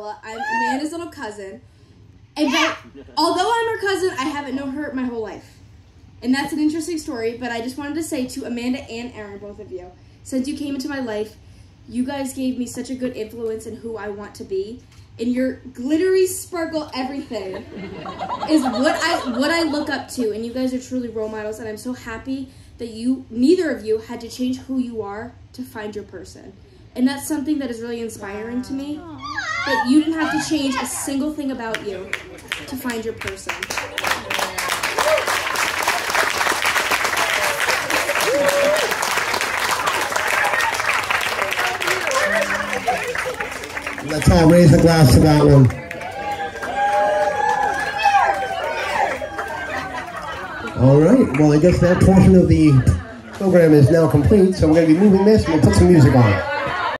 I'm Amanda's little cousin. And but, although I'm her cousin, I haven't known her my whole life. And that's an interesting story, but I just wanted to say to Amanda and Aaron, both of you, since you came into my life, you guys gave me such a good influence in who I want to be. And your glittery sparkle everything is what I what I look up to, and you guys are truly role models. And I'm so happy that you neither of you had to change who you are to find your person, and that's something that is really inspiring to me. That you didn't have to change a single thing about you to find your person. Let's all raise a glass to that one. All right. Well, I guess that portion of the program is now complete, so we're going to be moving this and we'll put some music on.